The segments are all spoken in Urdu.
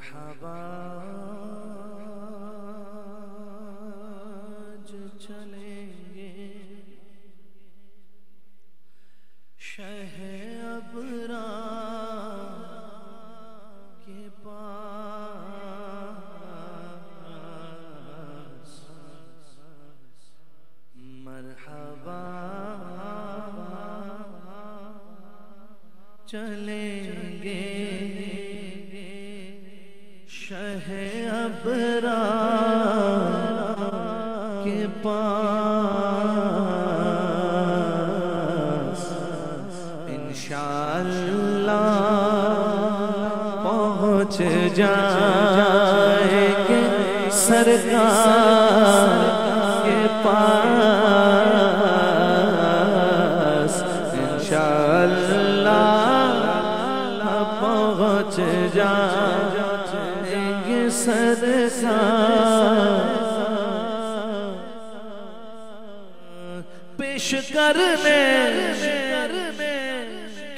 مرحبا جو چلیں گے۔ شہ ابرا کے پاس۔ مرحبا چلیں گے۔ شہ ابرا کے پاس۔ انشاءاللہ پہنچ جائیں گے سرکار کے پاس۔ انشاءاللہ پہنچ جائیں گے پیش کرنے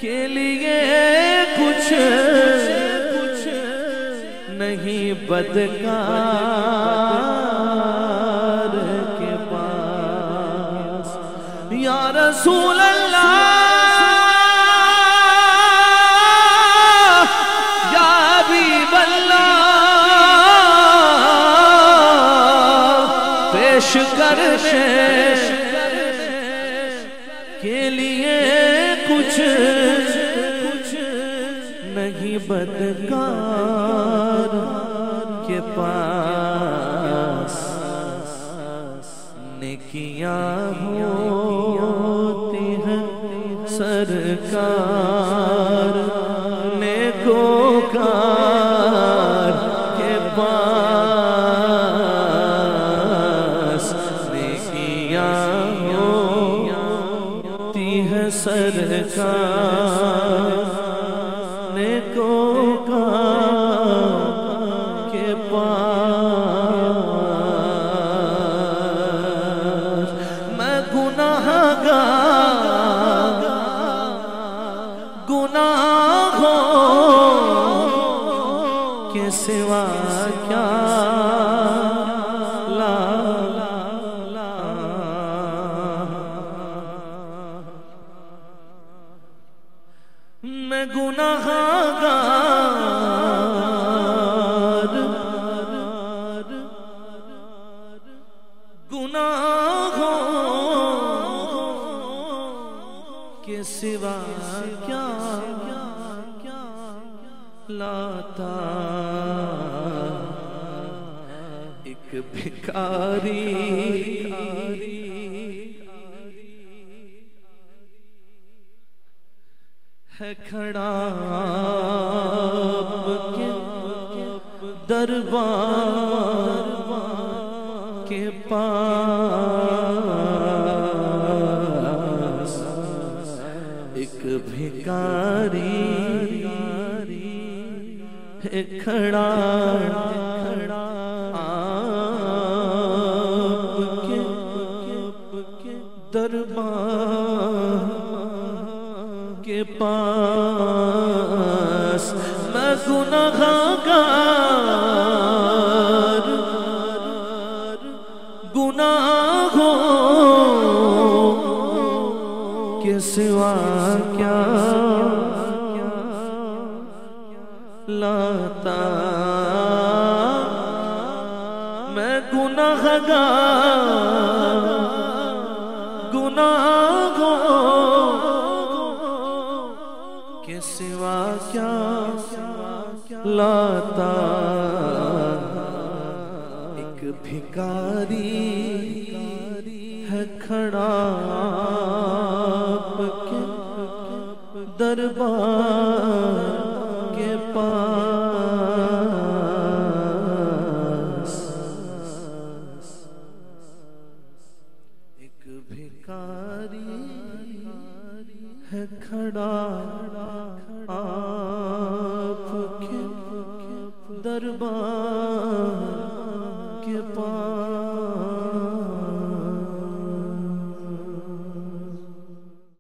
کے لیے کچھ کچھ نہیں بدکار کے پاس۔ یا رسول اللہ پیش کرنے کے لیے کچھ نہیں بدکار کے پاس نیکیاں ہوتی ہیں سرکار نیکو کار سرکار نیکو کار کے پاس میں گناہ گار گناہوں کے سوا کیا گناہ گار گناہوں کے سوا کیا لاتا۔ ایک بھکاری ہے کھڑا کے دربار کے پاس ایک بھکاری ہے کھڑا کے پاس میں گناہ گار گناہوں کے سوا کیا لاتا؟ میں گناہ لاتا۔ ایک بھکاری ہے کھڑا آپ کے دربار کے پاس۔ ایک بھکاری ہے کھڑا দরবার